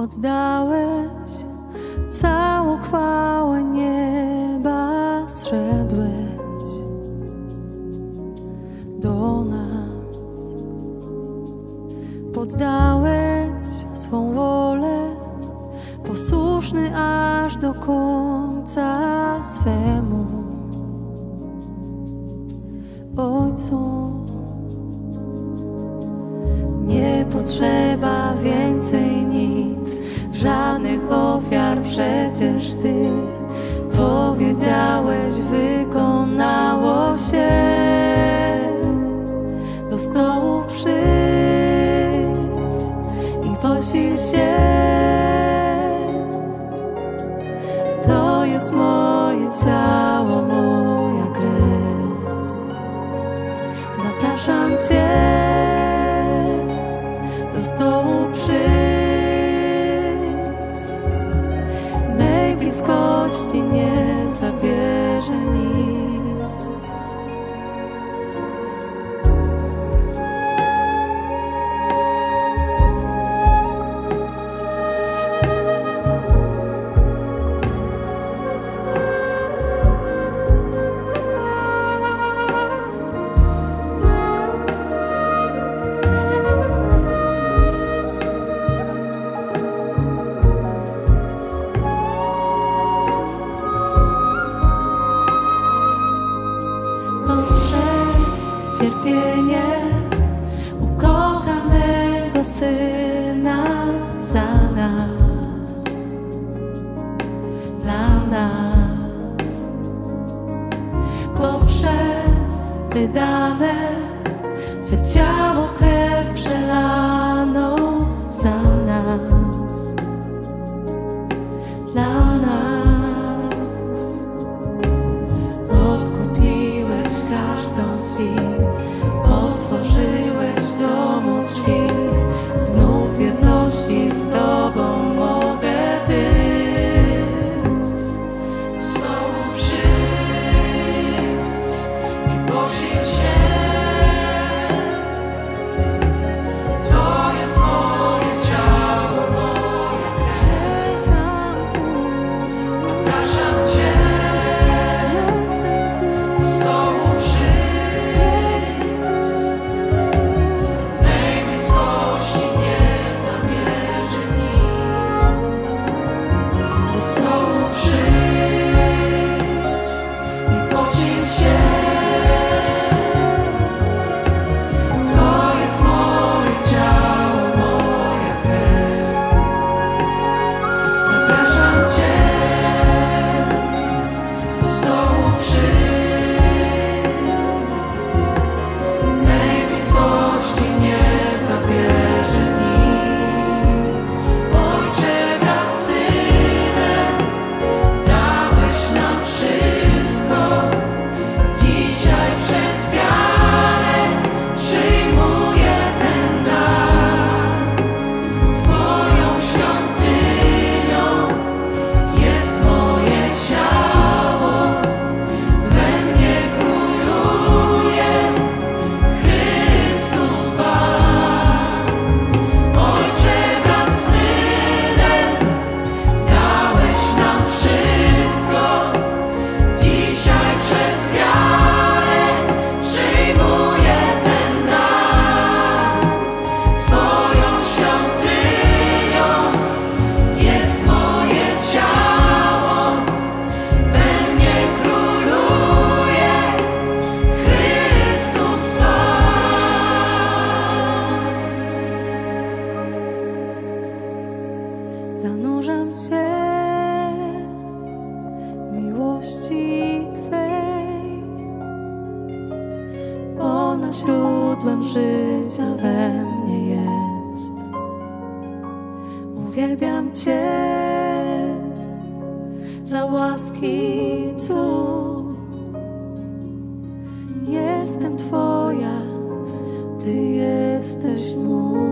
oddałeś całą chwałę nieba, zszedłeś do nas, poddałeś swą wolę, posłuszny aż do końca swemu Ojcu. Nie potrzeba przecież Ty powiedziałeś, wykonało się. Do stołu przyjdź i posil się. To jest moje ciało, moja krew. Zapraszam Cię bliskości nie zabierze nic. Wydane Twe ciało, krew Zanurzam się miłości Twej, ona źródłem życia we mnie jest. Uwielbiam Cię za łaski cud. Jestem Twoja, Ty jesteś mój.